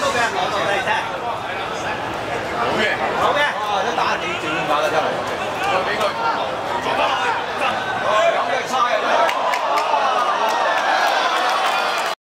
后边来挪